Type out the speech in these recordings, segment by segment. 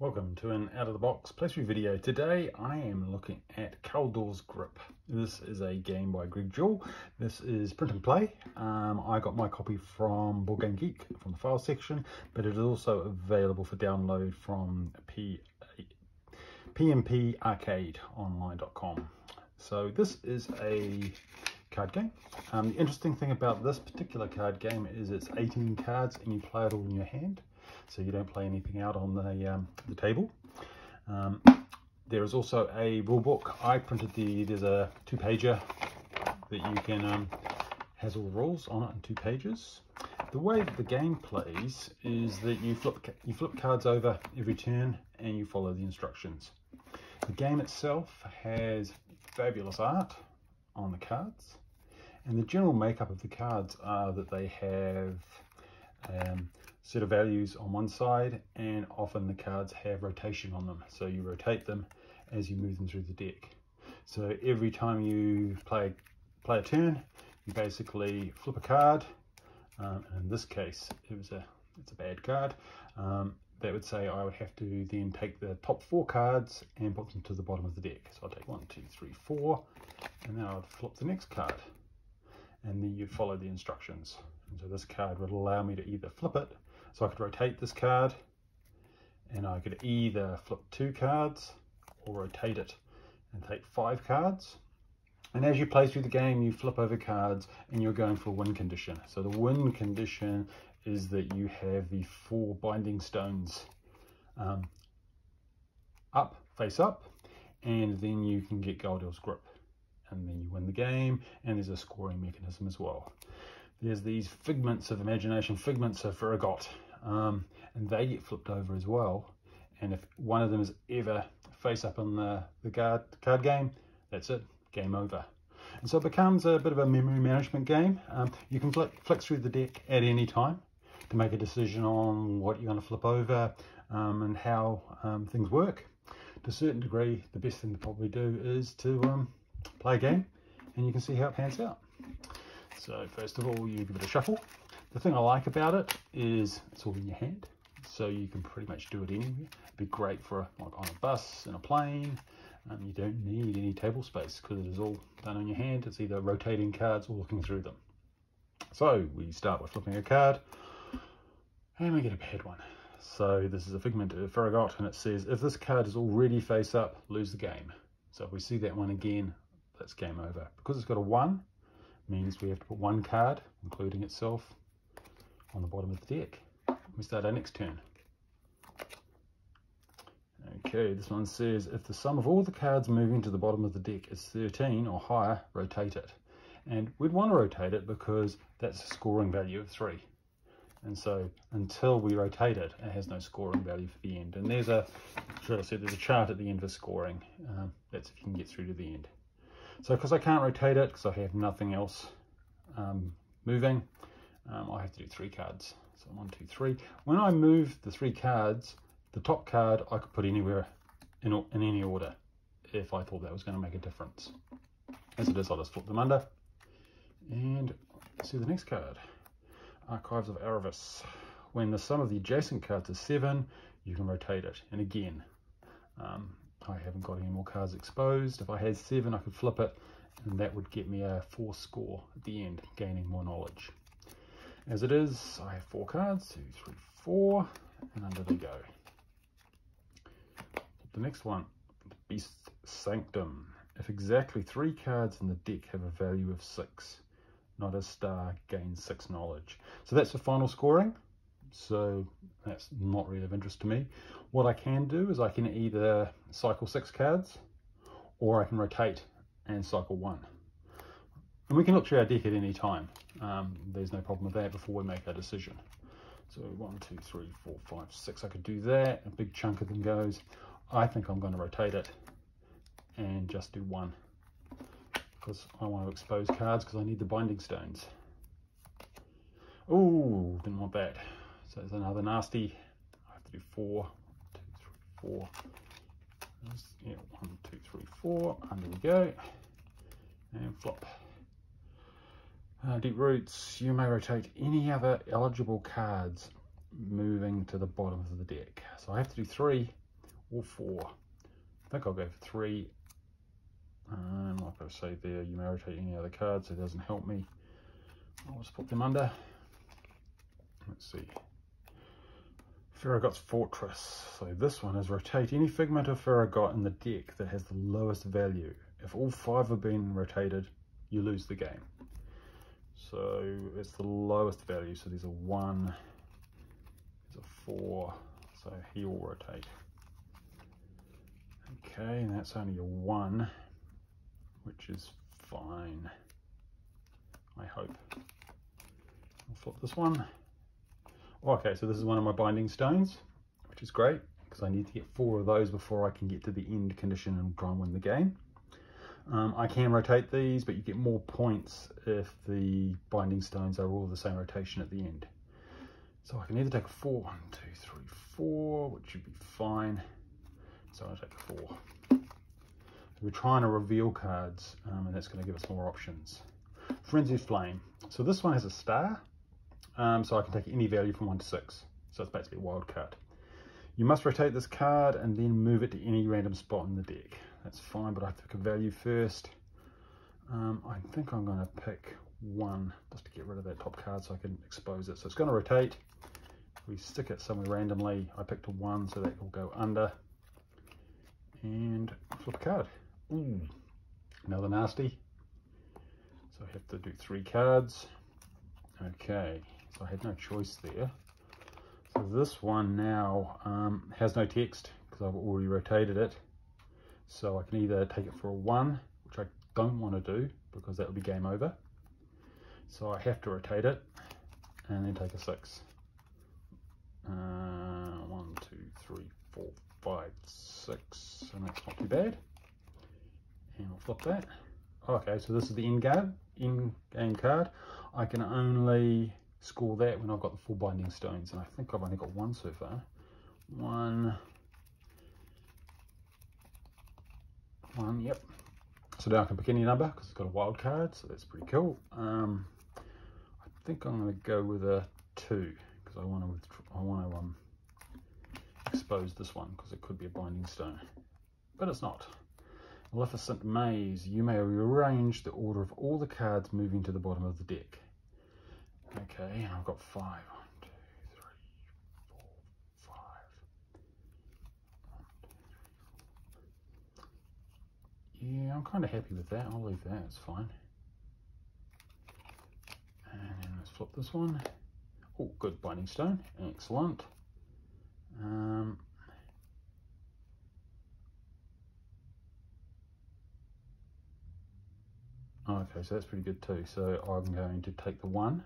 Welcome to an out of the box playthrough video. Today I am looking at Galdor's Grip. This is a game by Greg Jewell. This is print and play. Um, I got my copy from Board Game Geek from the file section, but it is also available for download from P pnparcadeonline.com. So this is a card game. Um, the interesting thing about this particular card game is it's 18 cards and you play it all in your hand so you don't play anything out on the, um, the table. Um, there is also a rule book. I printed the, there's a two pager that you can, um, has all the rules on it in two pages. The way that the game plays is that you flip, you flip cards over every turn and you follow the instructions. The game itself has fabulous art on the cards and the general makeup of the cards are that they have um, set of values on one side and often the cards have rotation on them. So you rotate them as you move them through the deck. So every time you play play a turn you basically flip a card. Um, in this case it was a it's a bad card. Um, that would say I would have to then take the top four cards and put them to the bottom of the deck. So I'll take one two three four and then I would flip the next card. And then you follow the instructions. And so this card would allow me to either flip it so I could rotate this card and I could either flip two cards or rotate it and take five cards. And as you play through the game, you flip over cards and you're going for a win condition. So the win condition is that you have the four binding stones um, up, face up, and then you can get Galdor's grip. And then you win the game, and there's a scoring mechanism as well there's these figments of imagination, figments of Viragot, um, and they get flipped over as well. And if one of them is ever face up in the, the card, card game, that's it, game over. And so it becomes a bit of a memory management game. Um, you can flick, flick through the deck at any time to make a decision on what you're going to flip over um, and how um, things work. To a certain degree, the best thing to probably do is to um, play a game and you can see how it pans out. So first of all, you give it a shuffle. The thing I like about it is it's all in your hand. So you can pretty much do it anywhere. It'd be great for a, like on a bus, in a plane. Um, you don't need any table space because it is all done on your hand. It's either rotating cards or looking through them. So we start with flipping a card and we get a bad one. So this is a figment of Farragut and it says if this card is already face up, lose the game. So if we see that one again, that's game over. Because it's got a one, means we have to put one card, including itself, on the bottom of the deck. We start our next turn. Okay, this one says, if the sum of all the cards moving to the bottom of the deck is 13 or higher, rotate it. And we'd want to rotate it because that's a scoring value of 3. And so until we rotate it, it has no scoring value for the end. And there's a, should I said, there's a chart at the end for scoring. Um, that's if you can get through to the end. So because I can't rotate it, because I have nothing else um, moving, um, I have to do three cards. So one, two, three. When I move the three cards, the top card I could put anywhere in, in any order if I thought that was going to make a difference. As it is, I'll just flip them under. And see the next card. Archives of Aravis. When the sum of the adjacent cards is seven, you can rotate it. And again, um, I haven't got any more cards exposed. If I had seven, I could flip it, and that would get me a four score at the end, gaining more knowledge. As it is, I have four cards, two, three, four, and under they go. The next one, Beast Sanctum. If exactly three cards in the deck have a value of six, not a star, gain six knowledge. So that's the final scoring. So that's not really of interest to me. What I can do is I can either cycle six cards or I can rotate and cycle one. And we can look through our deck at any time. Um, there's no problem with that before we make our decision. So one, two, three, four, five, six. I could do that. A big chunk of them goes. I think I'm going to rotate it and just do one because I want to expose cards because I need the binding stones. Oh, didn't want that. So there's another nasty. I have to do four, four. Yeah, one, two, three, four. Under we go. And flop. Uh, deep roots. You may rotate any other eligible cards moving to the bottom of the deck. So I have to do three or four. I think I'll go for three. And like I say there, you may rotate any other cards, it doesn't help me. I'll just put them under. Let's see. Farragut's Fortress. So this one is rotate any figment of Farragut in the deck that has the lowest value. If all five have been rotated, you lose the game. So it's the lowest value. So there's a one, there's a four, so he will rotate. Okay, and that's only a one, which is fine, I hope. I'll flip this one. Okay, so this is one of my binding stones, which is great, because I need to get four of those before I can get to the end condition and try and win the game. Um, I can rotate these, but you get more points if the binding stones are all the same rotation at the end. So I can either take a four, one, two, three, four, which should be fine. So I'll take a four. we're trying to reveal cards, um, and that's going to give us more options. Frenzied Flame. So this one has a star, um, so I can take any value from one to six. So it's basically a wild card. You must rotate this card and then move it to any random spot in the deck that's fine, but I have to pick a value first. Um, I think I'm going to pick one just to get rid of that top card so I can expose it. So it's going to rotate. We stick it somewhere randomly. I picked a one, so that will go under. And flip a card. Ooh, another nasty. So I have to do three cards. Okay, so I had no choice there. So this one now um, has no text because I've already rotated it. So I can either take it for a one, which I don't want to do because that would be game over. So I have to rotate it and then take a six. Uh, one, two, three, four, five, six, and that's not too bad. And we'll flip that. Okay, so this is the in game, in game card. I can only score that when I've got the full binding stones, and I think I've only got one so far. One, one, yep. So now I can pick any number because it's got a wild card, so that's pretty cool. Um, I think I'm going to go with a two because I want to I want to um, expose this one because it could be a binding stone, but it's not. Maleficent Maze. You may rearrange the order of all the cards moving to the bottom of the deck. Okay, I've got five. Yeah, I'm kind of happy with that. I'll leave that, it's fine. And let's flip this one. Oh, good binding stone, excellent. Um, okay, so that's pretty good too. So I'm going to take the one,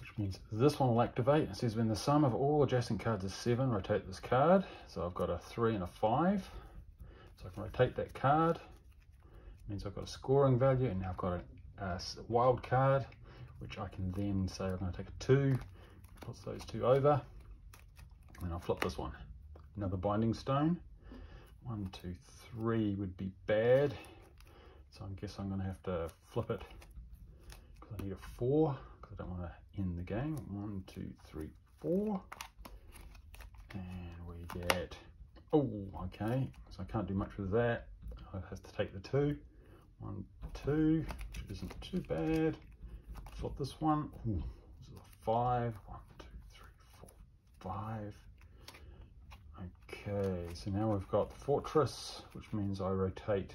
which means this one will activate. It says when the sum of all adjacent cards is seven, rotate this card. So I've got a three and a five. So I can rotate that card. It means I've got a scoring value and now I've got a, a wild card, which I can then say I'm going to take a two, puts those two over, and I'll flip this one. Another binding stone. One, two, three would be bad. So I guess I'm going to have to flip it because I need a four because I don't want to end the game. One, two, three, four. And we get Oh, okay. So I can't do much with that. I have to take the two. One, two, which isn't too bad. Flip this one. Ooh, this is a five. One, two, three, four, five. Okay, so now we've got the fortress, which means I rotate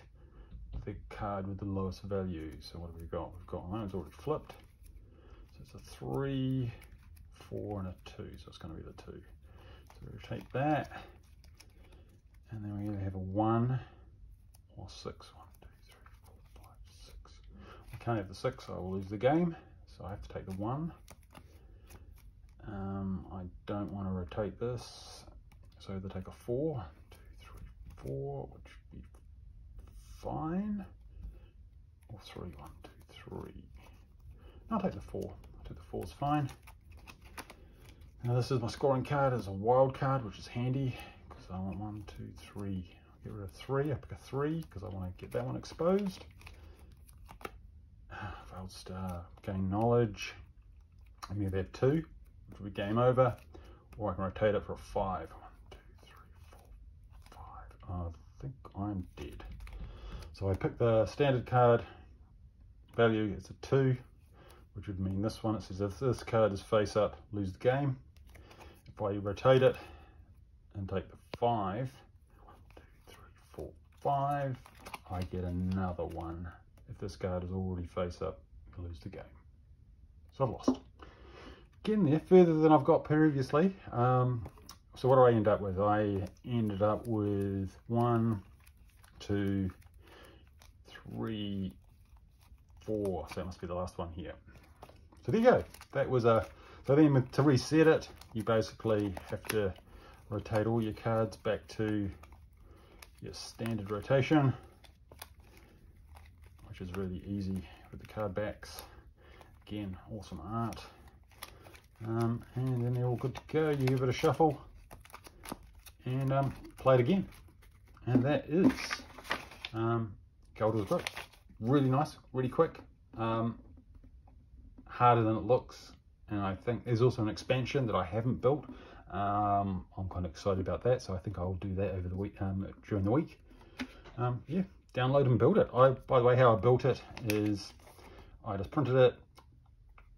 the card with the lowest value. So what have we got? We've got one, it's already flipped. So it's a three, four, and a two. So it's going to be the two. So we'll take that and then we either have a one or six. One, two, three, four, five, six. I can't have the six, I will lose the game. So I have to take the one. Um, I don't want to rotate this. So either take a four, two, three, four, which would be fine. Or three, one, two, three. I'll take the four. I'll take the four is fine. Now this is my scoring card. It's a wild card, which is handy. because I want one, two, three. I'll get rid of three. I pick a three because I want to get that one exposed. Failed star. Gain knowledge. I can either have two, which will be game over, or I can rotate it for a five. One, two, three, I think I'm dead. So I picked the standard card value, it's a 2, which would mean this one, it says if this card is face up, lose the game. If I rotate it and take the 5, 1, 2, 3, 4, 5, I get another one. If this card is already face up, lose the game. So I've lost. Getting there further than I've got previously. Um, so what do I end up with? I ended up with one, two, three, four. So it must be the last one here. So there you go. That was a, so then to reset it, you basically have to rotate all your cards back to your standard rotation, which is really easy with the card backs. Again, awesome art. Um, and then they're all good to go. You give it a shuffle and um, play it again. And that is um, Galdor's Grip. Really nice, really quick, um, harder than it looks. And I think there's also an expansion that I haven't built. Um, I'm kind of excited about that, so I think I'll do that over the week um, during the week. Um, yeah, download and build it. I, by the way, how I built it is I just printed it,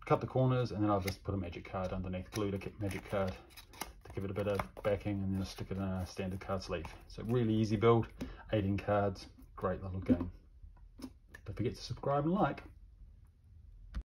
cut the corners, and then I'll just put a magic card underneath, glued a magic card to give it a bit of backing, and then stick it in a standard card sleeve. So really easy build, 18 cards, great little game. Don't forget to subscribe and like.